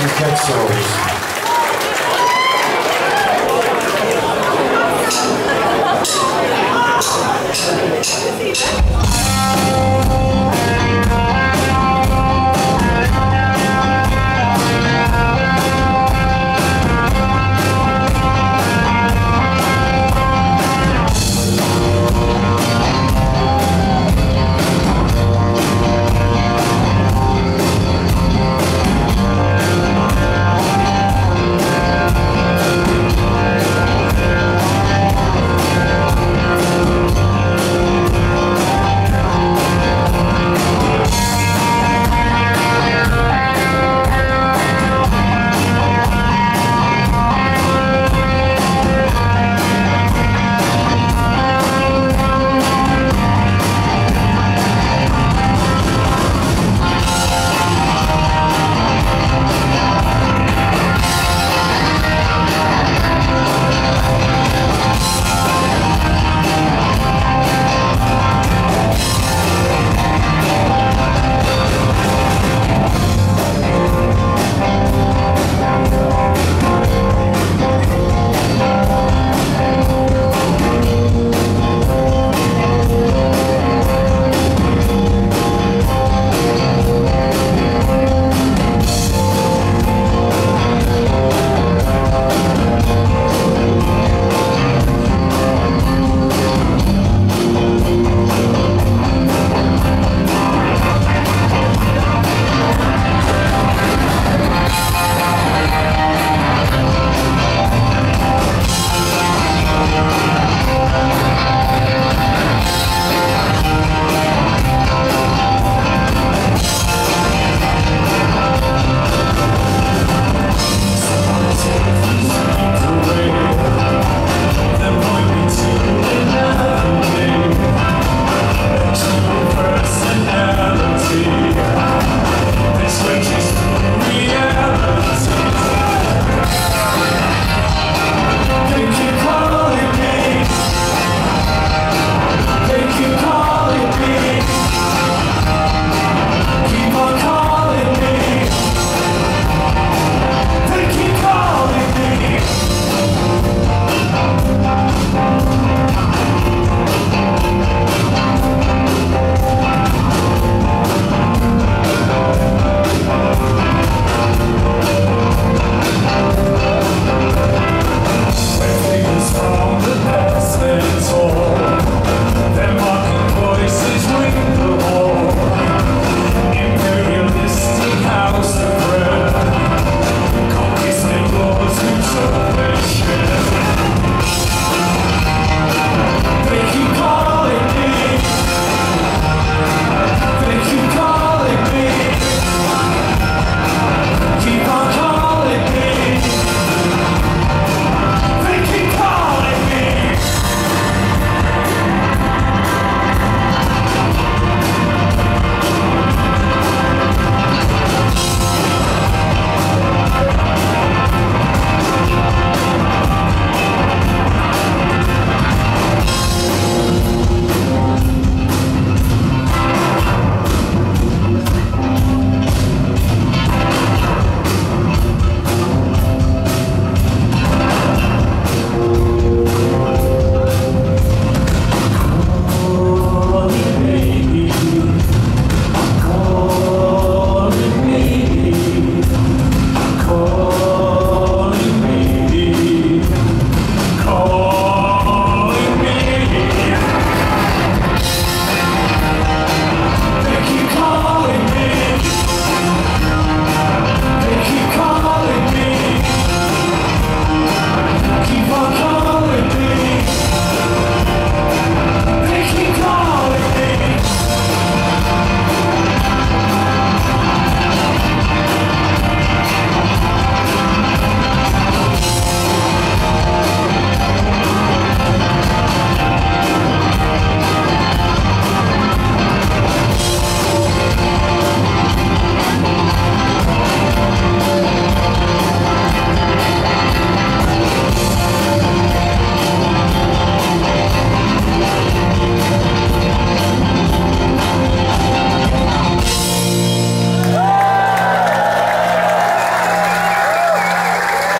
some catch solos.